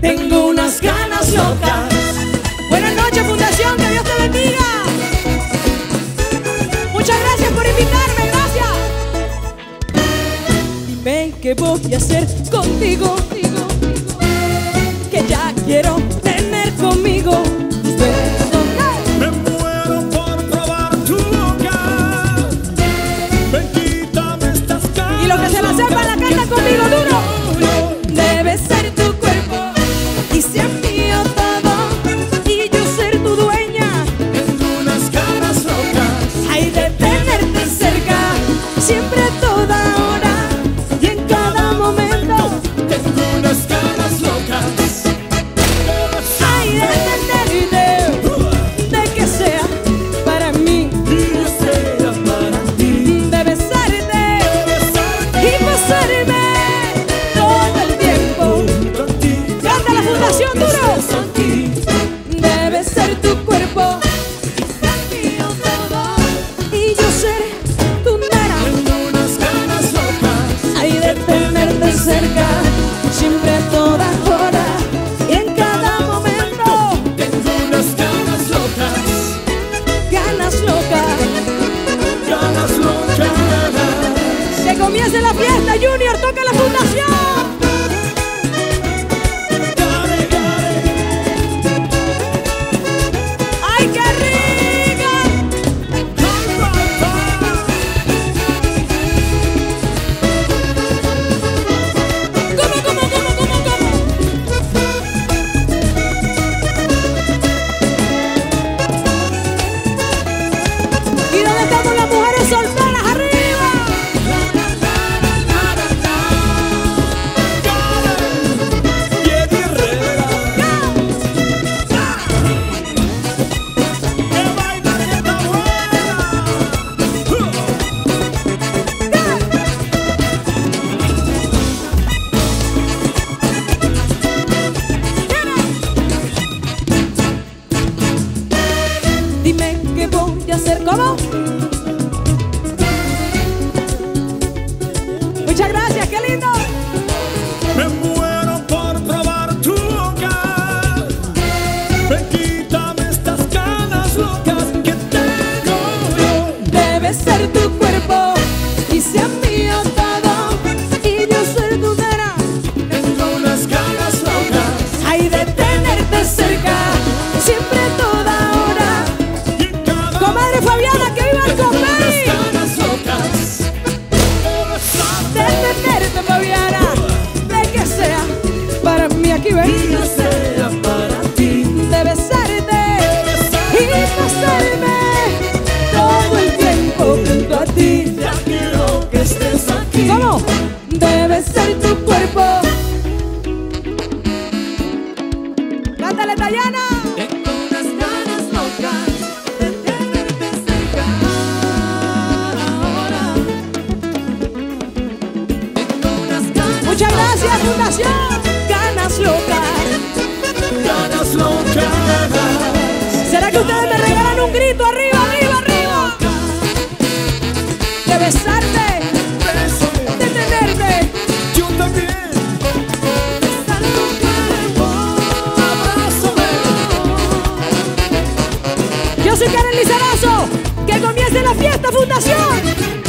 Tengo unas ganas locas. Buenas noches, Fundación, que Dios te bendiga. Muchas gracias por invitarme, gracias. Dime qué voy a hacer contigo, que ya quiero tener conmigo. Junior, toca la funda. ser como Gracias, Fundación. Ganas locas. Ganas locas. ¿Será que ustedes me regalan un grito arriba, arriba, arriba? De besarte. De tenerte. Yo también. Yo soy Karen Lizarazo, que comience la fiesta fundación.